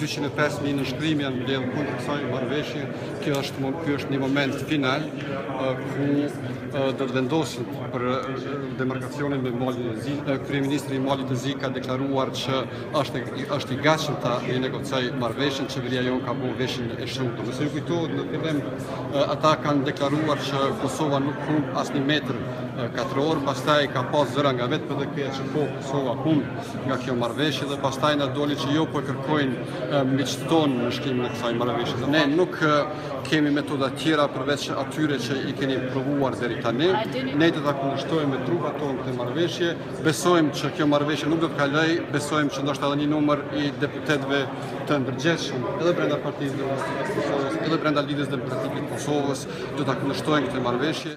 Dyqind e pesë mijë nënshkrime janë mbledhur kundër kësaj marrëveshje. Kjo është ky është një moment final ku do të vendosin për demarkacionin me Malin e Zi. Kryeministri i Malit të Zi ka deklaruar që është është i gatshëm ta rinegocojë marrëveshjen qeveria jonë ka bo veshin e shurdhër. Nëse ju kujtohet në fillim ata kanë deklaruar që Kosova nuk humb asnjë metër katror, pastaj ka pas zëra nga vetë PDK-ja që po Kosova humb nga kjo marrëveshje dhe pastaj na doli që jo po e kërkojnë miqtë tonë nënshkrimin e kësaj marrëveshje. Ne nuk kemi metoda tjera përveç atyre që i keni provuar deri tani. Ne do ta kundërshtojmë me trupat tonë këtë marrëveshje. Besojmë që kjo marrëveshje nuk do të kalojë, besojmë që ndoshta edhe një numër i deputetëve të ndërgjegjshëm edhe brenda Partisë Demokratike të Kosovës, edhe brenda Lidhjes Demokratike të Kosovës do ta kundërshtojnë këtë marrëveshje.